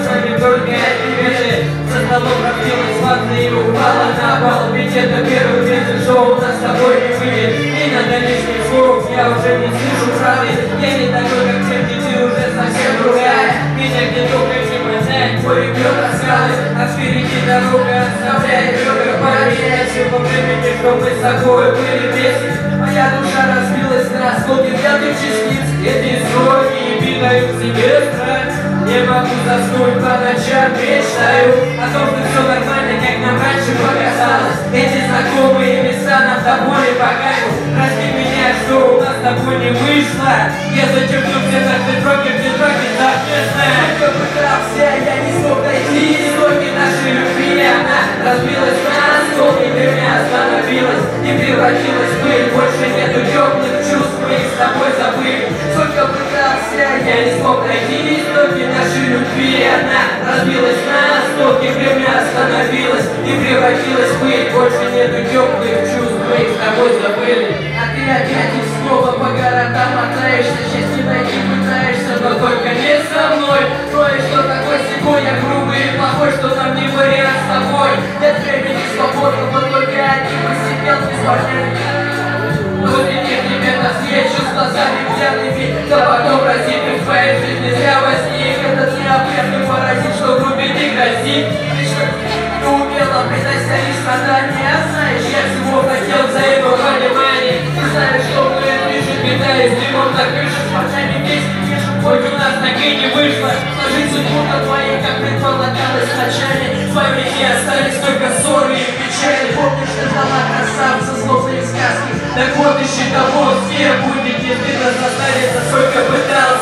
Все не только ответы, со столом разбилась ванна и упала на пол, ведь это дорога оставляет ребра парень Все по времени, что мы с тобой были вместе Моя душа разбилась на осколки взятых частиц Эти строки не питают себе страх не могу заснуть по ночам, мечтаю О том, что все нормально, как нам раньше показалось Эти знакомые места нам тобой не по кайфу Прости меня, что у нас с тобой не вышло. Я зачеркну все наши тропки, где тропки совместные и превратилась в пыль. Больше нету теплых чувств, мы с тобой забыли. Сколько пытался, я не смог найти истоки нашей любви. Она разбилась на осколки, время остановилось И превратилась в пыль. Больше нету теплых чувств, мы с тобой забыли умела предать лишь страдания? Знаешь, я всего хотел взаимного внимания Ты знаешь, что мы движет беда из дымом на С парнями вместе пишем, хоть у нас и не вышло. Сложить судьбу на твоей, как предполагалось вначале В памяти остались только ссоры и печали. Помнишь, ты ждала красавца, злобные сказки? Так вот, ищи того, все будет не стыдно заставиться Сколько пытался,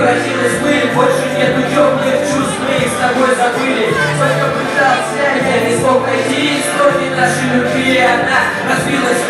превратилась пыль, больше нету теплых чувств Мы их с тобой забыли. Сколько пытался, я не смог найти истоки нашей любви. Она разбилась